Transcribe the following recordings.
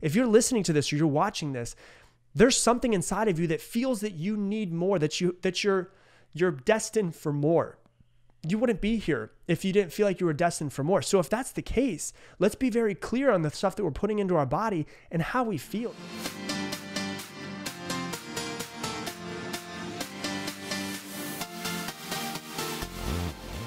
if you're listening to this or you're watching this, there's something inside of you that feels that you need more, that you that you're you're destined for more. You wouldn't be here if you didn't feel like you were destined for more. So if that's the case, let's be very clear on the stuff that we're putting into our body and how we feel.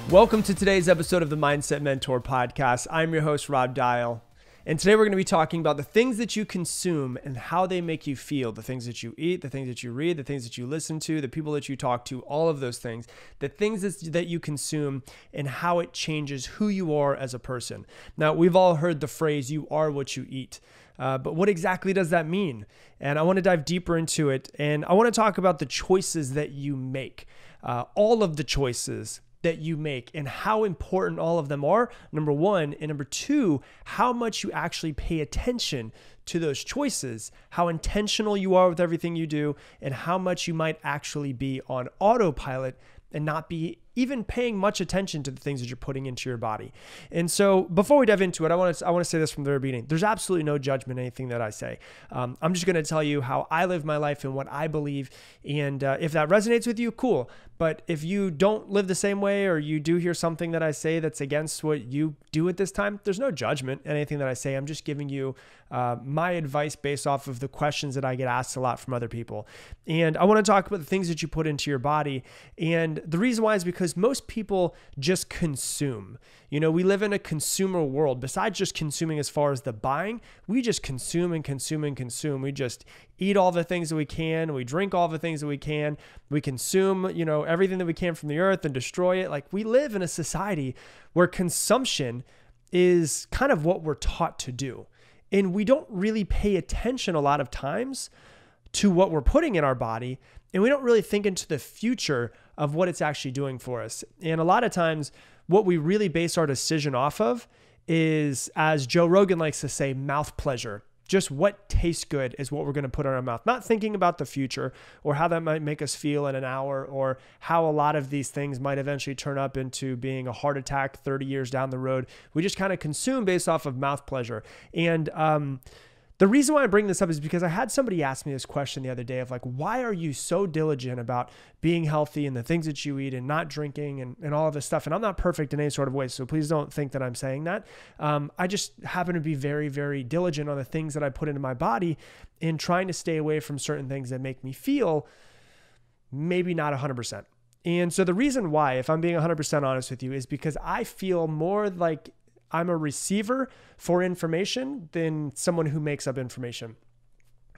Welcome to today's episode of the Mindset Mentor podcast. I'm your host, Rob Dial. And today we're going to be talking about the things that you consume and how they make you feel, the things that you eat, the things that you read, the things that you listen to, the people that you talk to, all of those things, the things that you consume and how it changes who you are as a person. Now, we've all heard the phrase, you are what you eat. Uh, but what exactly does that mean? And I want to dive deeper into it. And I want to talk about the choices that you make, uh, all of the choices that you make and how important all of them are, number one. And number two, how much you actually pay attention to those choices, how intentional you are with everything you do, and how much you might actually be on autopilot and not be even paying much attention to the things that you're putting into your body. And so, before we dive into it, I want to I want to say this from the very beginning. There's absolutely no judgment in anything that I say. Um, I'm just going to tell you how I live my life and what I believe. And uh, if that resonates with you, cool. But if you don't live the same way, or you do hear something that I say that's against what you do at this time, there's no judgment in anything that I say. I'm just giving you uh, my advice based off of the questions that I get asked a lot from other people. And I want to talk about the things that you put into your body. And the reason why is because because most people just consume. You know, we live in a consumer world. Besides just consuming as far as the buying, we just consume and consume and consume. We just eat all the things that we can. We drink all the things that we can. We consume, you know, everything that we can from the earth and destroy it. Like we live in a society where consumption is kind of what we're taught to do. And we don't really pay attention a lot of times to what we're putting in our body. And we don't really think into the future of what it's actually doing for us. And a lot of times, what we really base our decision off of is, as Joe Rogan likes to say, mouth pleasure. Just what tastes good is what we're going to put in our mouth, not thinking about the future or how that might make us feel in an hour or how a lot of these things might eventually turn up into being a heart attack 30 years down the road. We just kind of consume based off of mouth pleasure. And, um, the reason why I bring this up is because I had somebody ask me this question the other day of like, why are you so diligent about being healthy and the things that you eat and not drinking and, and all of this stuff? And I'm not perfect in any sort of way, so please don't think that I'm saying that. Um, I just happen to be very, very diligent on the things that I put into my body in trying to stay away from certain things that make me feel maybe not 100%. And so the reason why, if I'm being 100% honest with you, is because I feel more like I'm a receiver for information than someone who makes up information.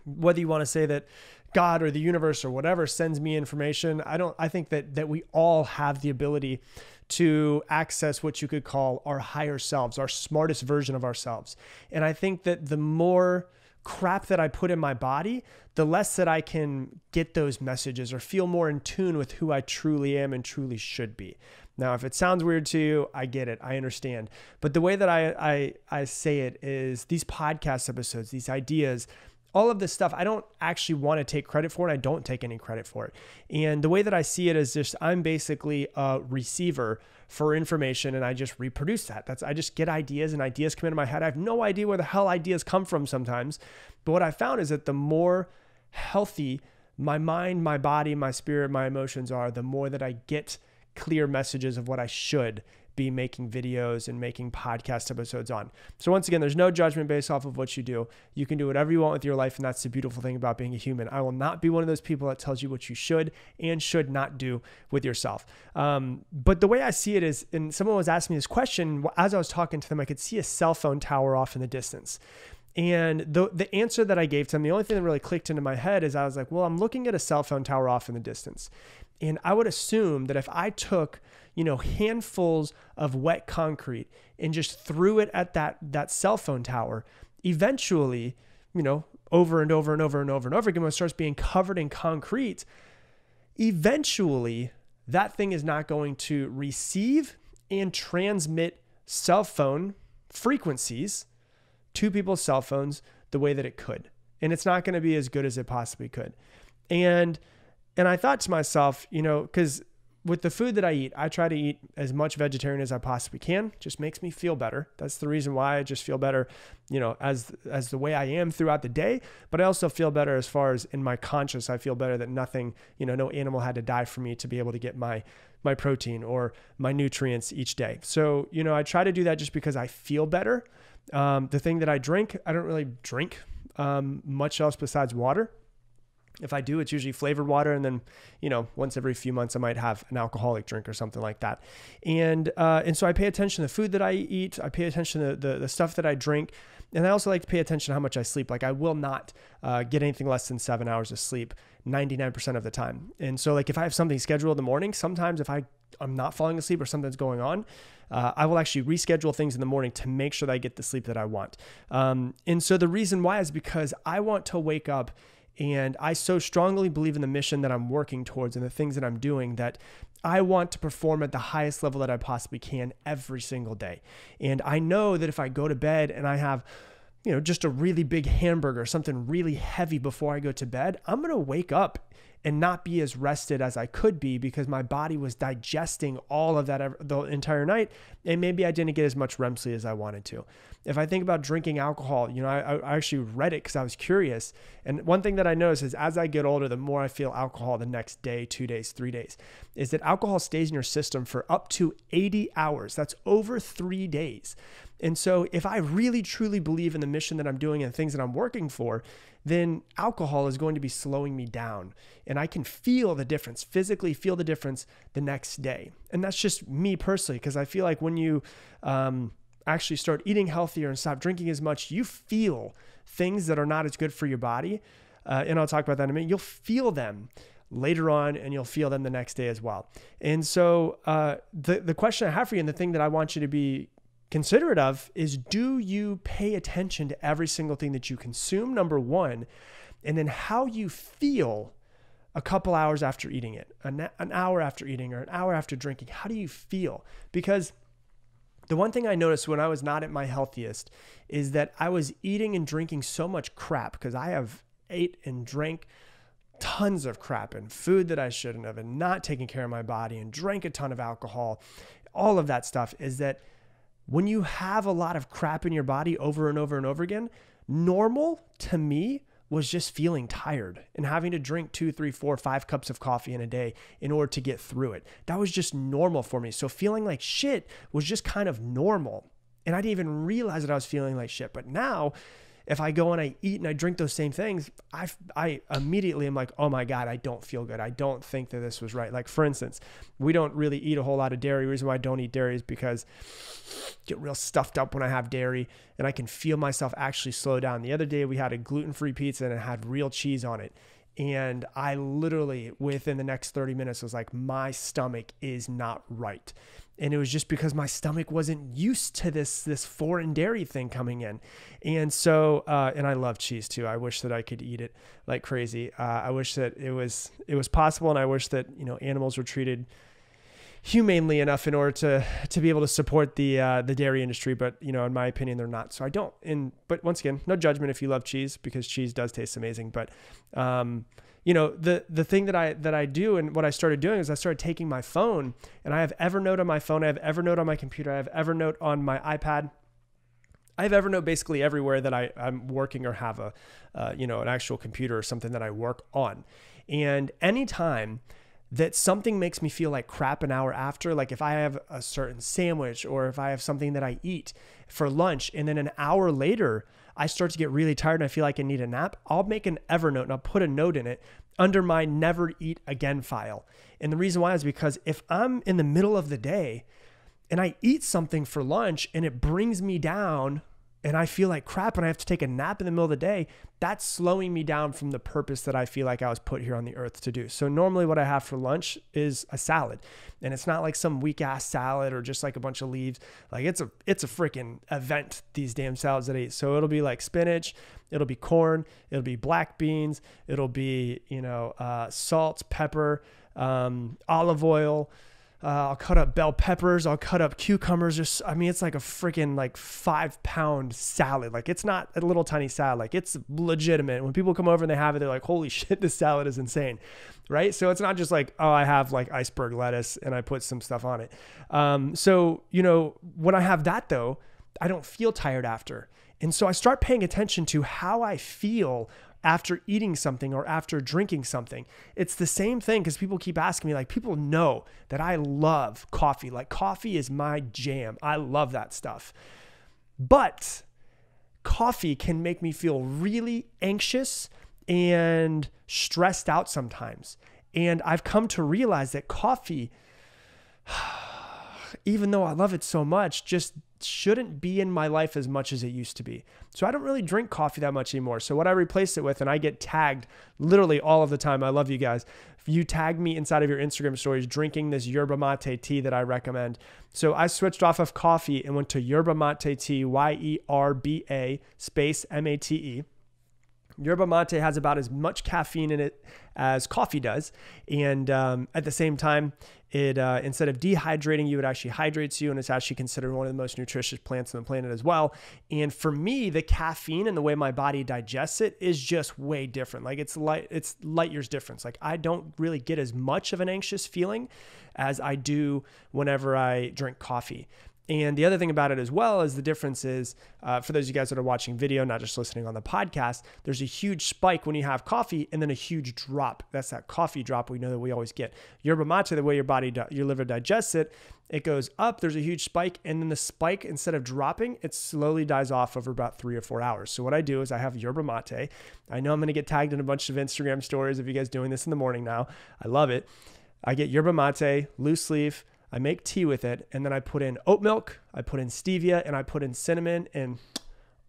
Whether you want to say that God or the universe or whatever sends me information, I don't I think that that we all have the ability to access what you could call our higher selves, our smartest version of ourselves. And I think that the more crap that I put in my body, the less that I can get those messages or feel more in tune with who I truly am and truly should be. Now, if it sounds weird to you, I get it. I understand. But the way that I, I, I say it is these podcast episodes, these ideas, all of this stuff, I don't actually want to take credit for it. I don't take any credit for it. And the way that I see it is just I'm basically a receiver for information and I just reproduce that. That's I just get ideas and ideas come into my head. I have no idea where the hell ideas come from sometimes. But what I found is that the more healthy my mind, my body, my spirit, my emotions are, the more that I get clear messages of what I should be making videos and making podcast episodes on. So, once again, there's no judgment based off of what you do. You can do whatever you want with your life, and that's the beautiful thing about being a human. I will not be one of those people that tells you what you should and should not do with yourself. Um, but the way I see it is, and someone was asking me this question, as I was talking to them, I could see a cell phone tower off in the distance. And the the answer that I gave to them, the only thing that really clicked into my head is I was like, well, I'm looking at a cell phone tower off in the distance. And I would assume that if I took, you know, handfuls of wet concrete and just threw it at that that cell phone tower, eventually, you know, over and over and over and over and over again, when it starts being covered in concrete, eventually that thing is not going to receive and transmit cell phone frequencies to people's cell phones the way that it could. And it's not going to be as good as it possibly could. And and I thought to myself, you know, because with the food that I eat, I try to eat as much vegetarian as I possibly can. Just makes me feel better. That's the reason why I just feel better, you know, as as the way I am throughout the day. But I also feel better as far as in my conscience. I feel better that nothing, you know, no animal had to die for me to be able to get my my protein or my nutrients each day. So you know, I try to do that just because I feel better. Um, the thing that I drink, I don't really drink um, much else besides water. If I do, it's usually flavored water, and then you know once every few months I might have an alcoholic drink or something like that. And uh, and so I pay attention to the food that I eat. I pay attention to the the stuff that I drink, and I also like to pay attention to how much I sleep. Like I will not uh, get anything less than seven hours of sleep 99% of the time. And so like if I have something scheduled in the morning, sometimes if I I'm not falling asleep or something's going on, uh, I will actually reschedule things in the morning to make sure that I get the sleep that I want. Um, and so the reason why is because I want to wake up and I so strongly believe in the mission that I'm working towards and the things that I'm doing that I want to perform at the highest level that I possibly can every single day. And I know that if I go to bed and I have you know, just a really big hamburger, something really heavy before I go to bed, I'm going to wake up and not be as rested as I could be because my body was digesting all of that the entire night. And maybe I didn't get as much REM sleep as I wanted to. If I think about drinking alcohol, you know, I, I actually read it because I was curious. And one thing that I noticed is as I get older, the more I feel alcohol the next day, two days, three days, is that alcohol stays in your system for up to 80 hours. That's over three days. And so, if I really truly believe in the mission that I'm doing and the things that I'm working for, then alcohol is going to be slowing me down. And I can feel the difference, physically feel the difference the next day. And that's just me personally, because I feel like when you um, actually start eating healthier and stop drinking as much, you feel things that are not as good for your body. Uh, and I'll talk about that in a minute. You'll feel them later on and you'll feel them the next day as well. And so uh, the, the question I have for you and the thing that I want you to be considerate of is do you pay attention to every single thing that you consume, number one, and then how you feel a couple hours after eating it, an, an hour after eating, or an hour after drinking? How do you feel? Because the one thing I noticed when I was not at my healthiest is that I was eating and drinking so much crap because I have ate and drank tons of crap and food that I shouldn't have and not taking care of my body and drank a ton of alcohol. All of that stuff is that when you have a lot of crap in your body over and over and over again, normal to me was just feeling tired and having to drink two, three, four, five cups of coffee in a day in order to get through it. That was just normal for me. So feeling like shit was just kind of normal. And I didn't even realize that I was feeling like shit. But now if I go and I eat and I drink those same things, I, I immediately am like, oh my God, I don't feel good. I don't think that this was right. Like, for instance, we don't really eat a whole lot of dairy. The reason why I don't eat dairy is because I get real stuffed up when I have dairy and I can feel myself actually slow down. The other day we had a gluten free pizza and it had real cheese on it. And I literally, within the next 30 minutes, was like, my stomach is not right. And it was just because my stomach wasn't used to this this foreign dairy thing coming in. And so uh, and i love cheese too. I wish that i could eat it like crazy. Uh, i wish that it was it was possible and i wish that you know animals were treated humanely enough in order to to be able to support the uh, the dairy industry but you know in my opinion they're not so i don't and but once again no judgment if you love cheese because cheese does taste amazing but um you know the the thing that I that I do and what I started doing is I started taking my phone and I have Evernote on my phone, I have Evernote on my computer, I have Evernote on my iPad. I have Evernote basically everywhere that I, I'm working or have a, uh, you know, an actual computer or something that I work on. And anytime that something makes me feel like crap an hour after, like if I have a certain sandwich or if I have something that I eat for lunch and then an hour later, I start to get really tired and I feel like I need a nap, I'll make an Evernote and I'll put a note in it under my never eat again file. And the reason why is because if I'm in the middle of the day and I eat something for lunch and it brings me down and I feel like crap and I have to take a nap in the middle of the day, that's slowing me down from the purpose that I feel like I was put here on the earth to do. So normally what I have for lunch is a salad. And it's not like some weak ass salad or just like a bunch of leaves. Like it's a it's a freaking event these damn salads that I eat. So it'll be like spinach, it'll be corn, it'll be black beans, it'll be, you know, uh, salt, pepper, um, olive oil, Uh, I'll cut up bell peppers. I'll cut up cucumbers. Just, I mean, it's like a freaking like five pound salad. Like it's not a little tiny salad. Like it's legitimate. When people come over and they have it, they're like, holy shit, this salad is insane. Right. So it's not just like, oh, I have like iceberg lettuce and I put some stuff on it. Um, so, you know, when I have that though, I don't feel tired after. And so I start paying attention to how I feel after eating something or after drinking something. It's the same thing because people keep asking me, like, people know that I love coffee. Like, coffee is my jam. I love that stuff. But coffee can make me feel really anxious and stressed out sometimes. And I've come to realize that coffee, even though I love it so much, just shouldn't be in my life as much as it used to be. So I don't really drink coffee that much anymore. So what I replace it with, and I get tagged literally all of the time. I love you guys. If you tag me inside of your Instagram stories drinking this yerba mate tea that I recommend. So I switched off of coffee and went to yerba mate tea, Y E R B A space M A T E. Yerba mate has about as much caffeine in it as coffee does, and um, at the same time, it uh, instead of dehydrating you, it actually hydrates you, and it's actually considered one of the most nutritious plants on the planet as well. And for me, the caffeine and the way my body digests it is just way different. Like it's light, it's light years difference. Like I don't really get as much of an anxious feeling as I do whenever I drink coffee. And the other thing about it as well is the difference is uh, for those of you guys that are watching video, not just listening on the podcast, there's a huge spike when you have coffee and then a huge drop. That's that coffee drop we know that we always get. Yerba mate, the way your body, your liver digests it, it goes up, there's a huge spike, and then the spike, instead of dropping, it slowly dies off over about three or four hours. So what I do is I have yerba mate. I know I'm going to get tagged in a bunch of Instagram stories of you guys doing this in the morning now. I love it. I get yerba mate, loose leaf, I make tea with it, and then I put in oat milk, I put in stevia, and I put in cinnamon. And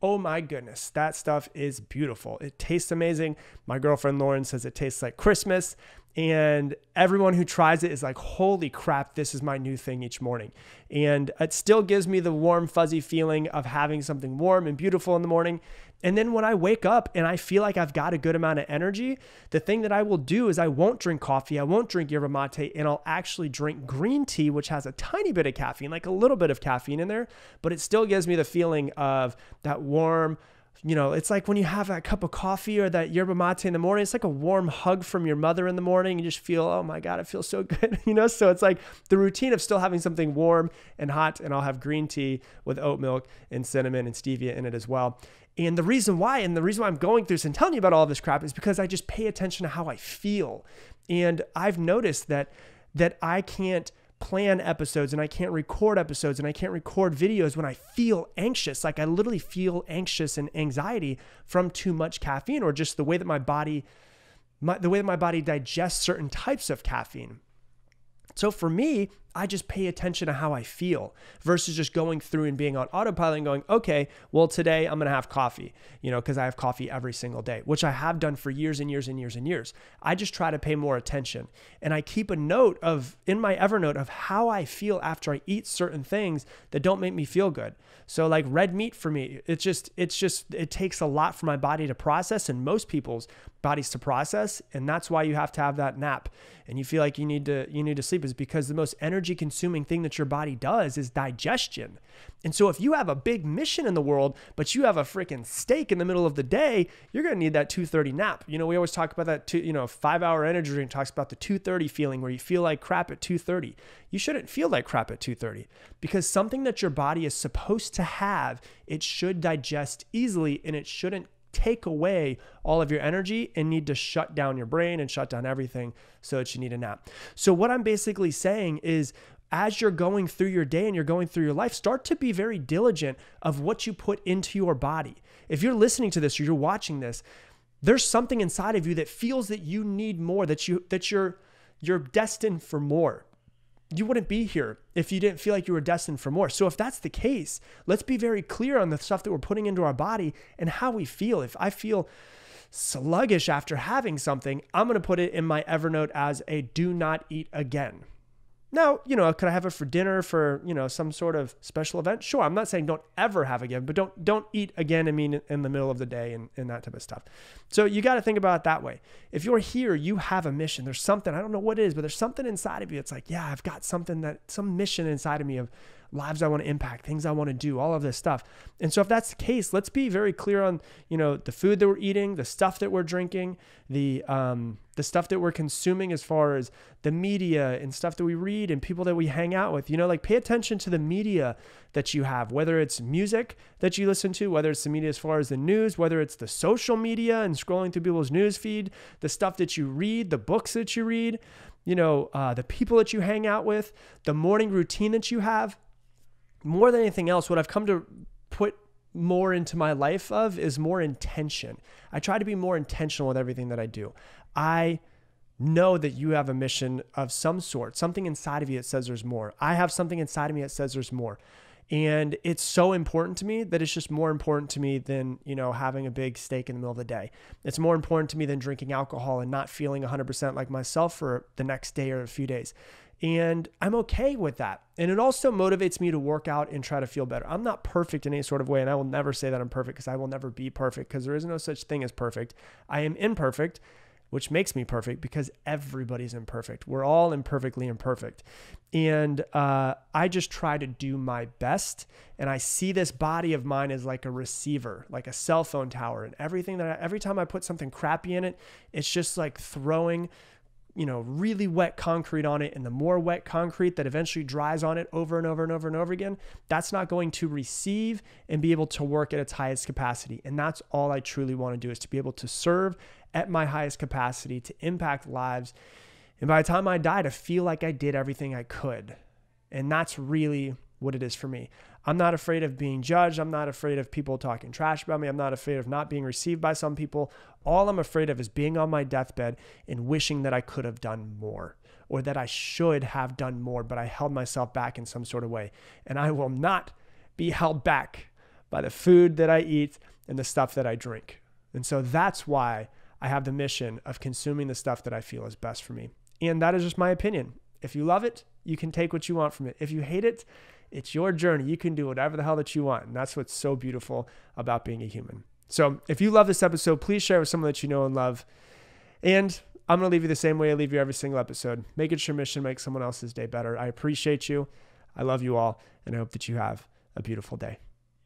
oh my goodness, that stuff is beautiful. It tastes amazing. My girlfriend Lauren says it tastes like Christmas. And everyone who tries it is like, holy crap, this is my new thing each morning. And it still gives me the warm, fuzzy feeling of having something warm and beautiful in the morning. And then when I wake up and I feel like I've got a good amount of energy, the thing that I will do is I won't drink coffee, I won't drink yerba mate, and I'll actually drink green tea, which has a tiny bit of caffeine, like a little bit of caffeine in there, but it still gives me the feeling of that warm, you know, it's like when you have that cup of coffee or that yerba mate in the morning, it's like a warm hug from your mother in the morning. You just feel, oh my God, it feels so good, you know? So it's like the routine of still having something warm and hot, and I'll have green tea with oat milk and cinnamon and stevia in it as well. And the reason why, and the reason why I'm going through this and telling you about all this crap is because I just pay attention to how I feel. And I've noticed that that I can't plan episodes and I can't record episodes and I can't record videos when I feel anxious. Like I literally feel anxious and anxiety from too much caffeine or just the way that my body my, the way that my body digests certain types of caffeine. So for me, I just pay attention to how I feel versus just going through and being on autopilot and going, okay, well, today I'm going to have coffee, you know, because I have coffee every single day, which I have done for years and years and years and years. I just try to pay more attention. And I keep a note of, in my Evernote, of how I feel after I eat certain things that don't make me feel good. So, like red meat for me, it's just, it's just, it takes a lot for my body to process and most people's bodies to process. And that's why you have to have that nap and you feel like you need to, you need to sleep is because the most energy energy consuming thing that your body does is digestion. And so if you have a big mission in the world, but you have a freaking steak in the middle of the day, you're going to need that 2:30 nap. You know, we always talk about that two, you know, 5-hour energy drink talks about the 2:30 feeling where you feel like crap at 2:30. You shouldn't feel like crap at 2:30 because something that your body is supposed to have, it should digest easily and it shouldn't take away all of your energy and need to shut down your brain and shut down everything so that you need a nap. So, what I'm basically saying is, as you're going through your day and you're going through your life, start to be very diligent of what you put into your body. If you're listening to this or you're watching this, there's something inside of you that feels that you need more, that you that you're you're destined for more you wouldn't be here if you didn't feel like you were destined for more. So if that's the case, let's be very clear on the stuff that we're putting into our body and how we feel. If I feel sluggish after having something, I'm going to put it in my Evernote as a do not eat again. Now, you know, could I have it for dinner for, you know, some sort of special event? Sure. I'm not saying don't ever have again, but don't don't eat again, I mean, in the middle of the day and, and that type of stuff. So you got to think about it that way. If you're here, you have a mission. There's something, I don't know what it is, but there's something inside of you. It's like, yeah, I've got something that, some mission inside of me of lives I want to impact, things I want to do, all of this stuff. And so if that's the case, let's be very clear on, you know, the food that we're eating, the stuff that we're drinking, the um the stuff that we're consuming as far as the media and stuff that we read and people that we hang out with. You know, like pay attention to the media that you have, whether it's music that you listen to, whether it's the media as far as the news, whether it's the social media and scrolling through people's news feed, the stuff that you read, the books that you read, you know, uh, the people that you hang out with, the morning routine that you have more than anything else, what I've come to put more into my life of is more intention. I try to be more intentional with everything that I do. I know that you have a mission of some sort, something inside of you that says there's more. I have something inside of me that says there's more. And it's so important to me that it's just more important to me than, you know, having a big steak in the middle of the day. It's more important to me than drinking alcohol and not feeling 100% like myself for the next day or a few days. And I'm okay with that. And it also motivates me to work out and try to feel better. I'm not perfect in any sort of way. And I will never say that I'm perfect because I will never be perfect because there is no such thing as perfect. I am imperfect, which makes me perfect because everybody's imperfect. We're all imperfectly imperfect. And uh, I just try to do my best. And I see this body of mine as like a receiver, like a cell phone tower. And everything that I, every time I put something crappy in it, it's just like throwing you know, really wet concrete on it, and the more wet concrete that eventually dries on it over and over and over and over again, that's not going to receive and be able to work at its highest capacity. And that's all I truly want to do is to be able to serve at my highest capacity, to impact lives. And by the time I die, to feel like I did everything I could. And that's really what it is for me. I'm not afraid of being judged. I'm not afraid of people talking trash about me. I'm not afraid of not being received by some people. All I'm afraid of is being on my deathbed and wishing that I could have done more or that I should have done more, but I held myself back in some sort of way. And I will not be held back by the food that I eat and the stuff that I drink. And so that's why I have the mission of consuming the stuff that I feel is best for me. And that is just my opinion. If you love it, you can take what you want from it. If you hate it, it's your journey. You can do whatever the hell that you want. And that's what's so beautiful about being a human. So if you love this episode, please share with someone that you know and love. And I'm going to leave you the same way I leave you every single episode. Make it your mission, make someone else's day better. I appreciate you. I love you all. And I hope that you have a beautiful day.